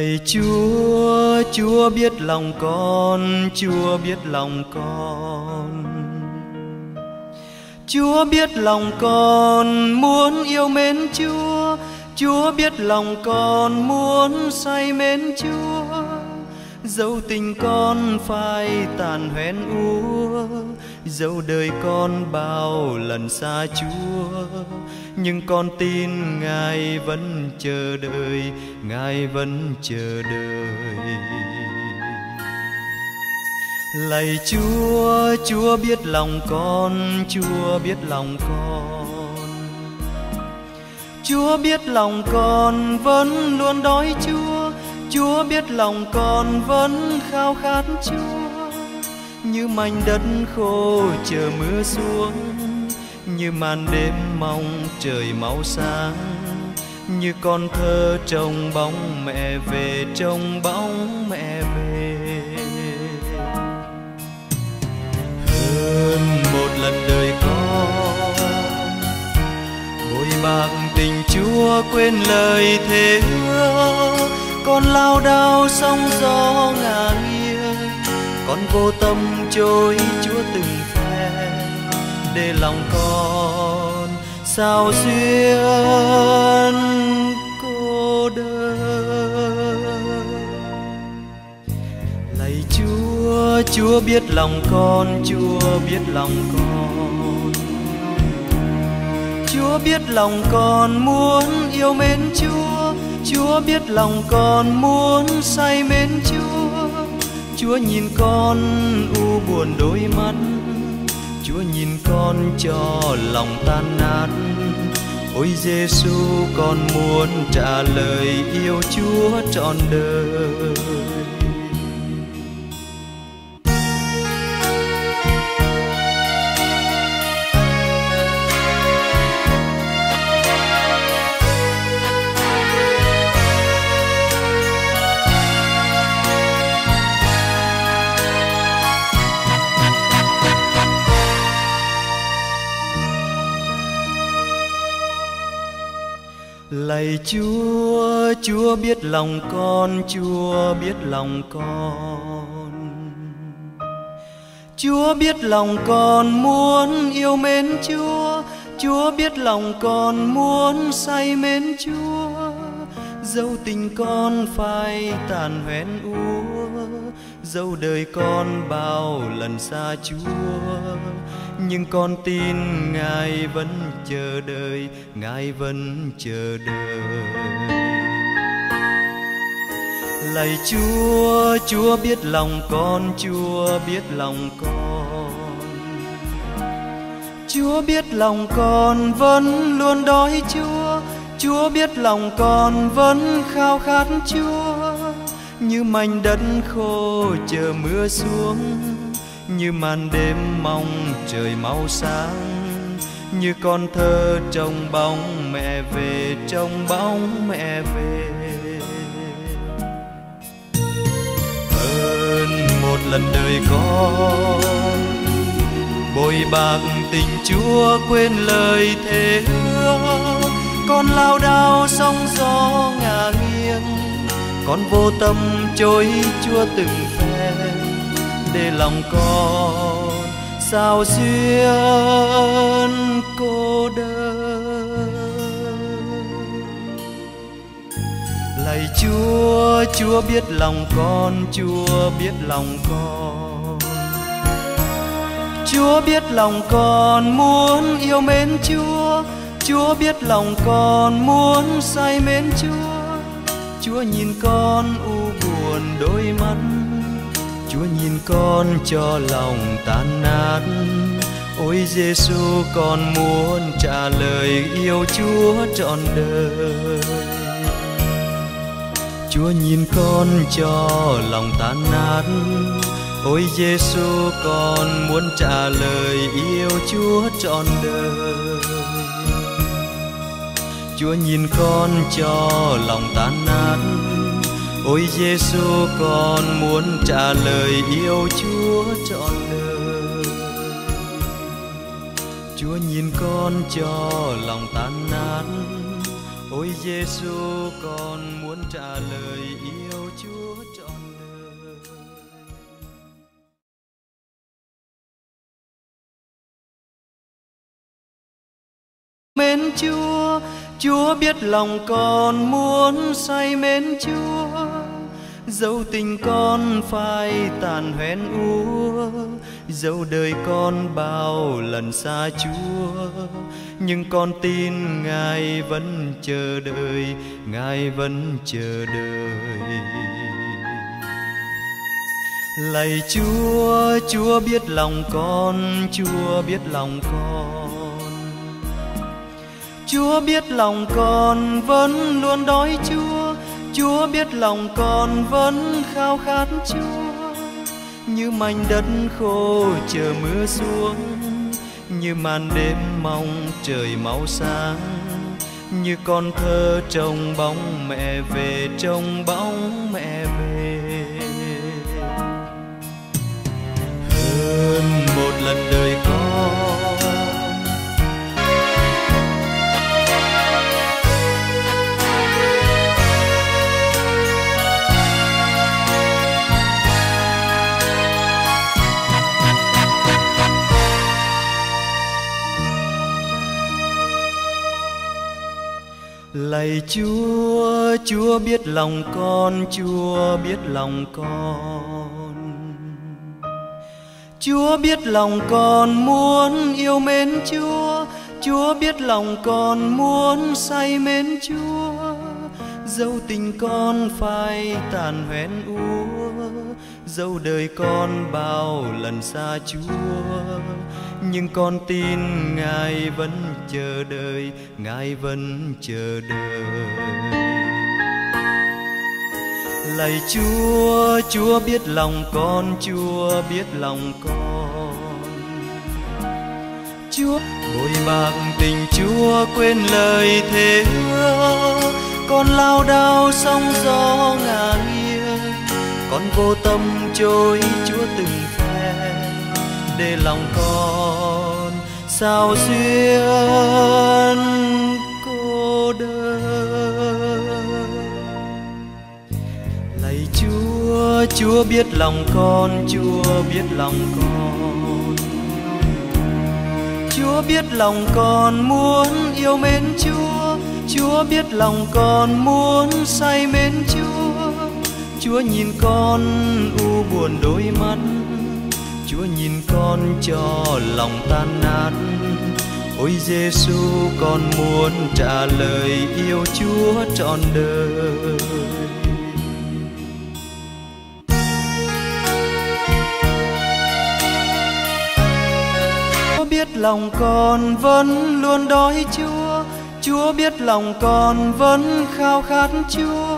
lạy chúa chúa biết lòng con, chúa biết lòng con. Chúa biết lòng con, muốn yêu mến chúa. Chúa biết lòng con, muốn say mến chúa. Dẫu tình con phai tàn hoen úa dẫu đời con bao lần xa chúa, nhưng con tin ngài vẫn chờ đợi, ngài vẫn chờ đợi. Lạy chúa chúa biết lòng con, chúa biết lòng con. Chúa biết lòng con vẫn luôn đói chúa chúa biết lòng con vẫn khao khát chúa như mảnh đất khô chờ mưa xuống, như màn đêm mong trời mau sáng, như con thơ trông bóng mẹ về, trông bóng mẹ về. Hơn một lần đời con bội bạc tình chúa quên lời thế hứa con lao đao sóng gió ngàn con vô tâm trôi chúa từng phen để lòng con sao duyên cô đơn. Lạy chúa chúa biết lòng con, chúa biết lòng con. Chúa biết lòng con muốn yêu mến chúa chúa biết lòng con muốn say mến chúa chúa nhìn con u buồn đôi mắt. Chúa nhìn con cho lòng tan nát. Ôi giêsu con muốn trả lời yêu chúa trọn đời. Lạy chúa chúa biết lòng con, chúa biết lòng con. Chúa biết lòng con muốn yêu mến chúa. Chúa biết lòng con muốn say mến chúa. Dẫu tình con phai tàn hoen úa dẫu đời con bao lần xa chúa nhưng con tin ngài vẫn chờ đợi, ngài vẫn chờ đợi. Lạy chúa chúa biết lòng con, chúa biết lòng con. Chúa biết lòng con vẫn luôn đói chúa chúa biết lòng con vẫn khao khát chúa. Như mảnh đất khô chờ mưa xuống như màn đêm mong trời mau sáng, như con thơ trong bóng mẹ về, trong bóng mẹ về. Hơn một lần đời con, bồi bạc tình chúa quên lời thề hứa. Con lao đao sóng gió ngả nghiêng, con vô tâm trôi chúa từng phút để lòng con sao xuyên cô đơn. Lạy chúa chúa biết lòng con, chúa biết lòng con. Chúa biết lòng con muốn yêu mến chúa. Chúa biết lòng con muốn say mến chúa. Chúa nhìn con u buồn đôi mắt. Chúa nhìn con cho lòng tan nát. Ôi Giêsu con muốn trả lời yêu Chúa trọn đời. Chúa nhìn con cho lòng tan nát. Ôi Giêsu con muốn trả lời yêu Chúa trọn đời. Chúa nhìn con cho lòng tan nát. Ôi Giêsu con muốn trả lời yêu Chúa trọn đời. Chúa nhìn con cho lòng tan nát. Ôi Giêsu con muốn trả lời yêu Chúa trọn đời. Mến Chúa Chúa biết lòng con muốn say mến Chúa. Dẫu tình con phai tàn hoen úa dẫu đời con bao lần xa chúa. Nhưng con tin ngài vẫn chờ đợi, ngài vẫn chờ đợi. Lạy chúa chúa biết lòng con, chúa biết lòng con chúa biết lòng con vẫn luôn đói chúa Chúa biết lòng con vẫn khao khát Chúa. Như mảnh đất khô chờ mưa xuống, Như màn đêm mong trời mau sáng, Như con thơ trông bóng mẹ về, trông bóng mẹ về. Hơn một lần đời con lạy chúa chúa biết lòng con, chúa biết lòng con. Chúa biết lòng con muốn yêu mến chúa. Chúa biết lòng con muốn say mến chúa. Dẫu tình con phai tàn hoen úa dẫu đời con bao lần xa chúa, nhưng con tin ngài vẫn chờ đợi, ngài vẫn chờ đợi. Lạy chúa chúa biết lòng con, chúa biết lòng con. Chúa bồi bạc tình chúa quên lời thế hứa, con lao đao sóng gió ngàn con vô tâm trôi chúa từng phen để lòng con sao duyên cô đơn. Lạy chúa chúa biết lòng con, chúa biết lòng con. Chúa biết lòng con muốn yêu mến chúa. Chúa biết lòng con muốn say mến chúa chúa nhìn con u buồn đôi mắt. Chúa nhìn con cho lòng tan nát. Ôi Giêsu con muốn trả lời yêu Chúa trọn đời. Chúa biết lòng con vẫn luôn đói Chúa. Chúa biết lòng con vẫn khao khát Chúa.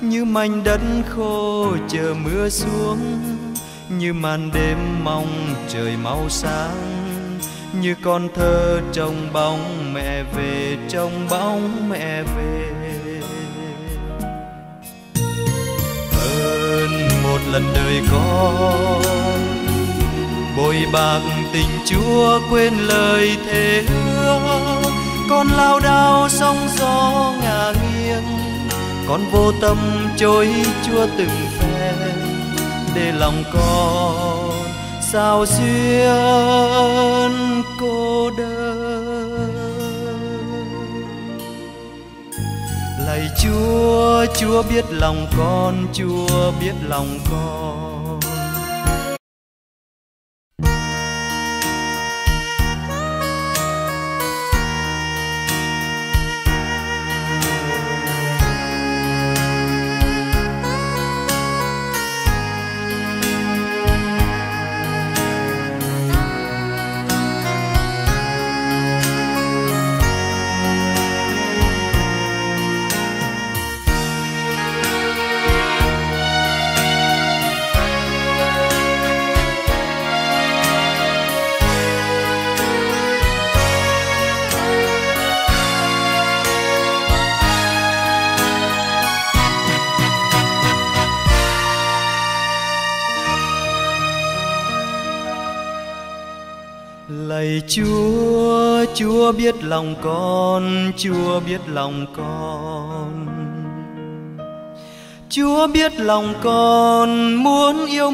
Như mảnh đất khô chờ mưa xuống, như màn đêm mong trời mau sáng, như con thơ trông bóng mẹ về, trông bóng mẹ về. Hơn một lần đời con bồi bạc tình chúa quên lời thề hứa con lao đao sóng gió ngả con vô tâm trôi chúa từng phen, để lòng con sao xuyên cô đơn. Lạy chúa chúa biết lòng con, chúa biết lòng con. Lạy chúa chúa biết lòng con, chúa biết lòng con. Chúa biết lòng con, muốn yêu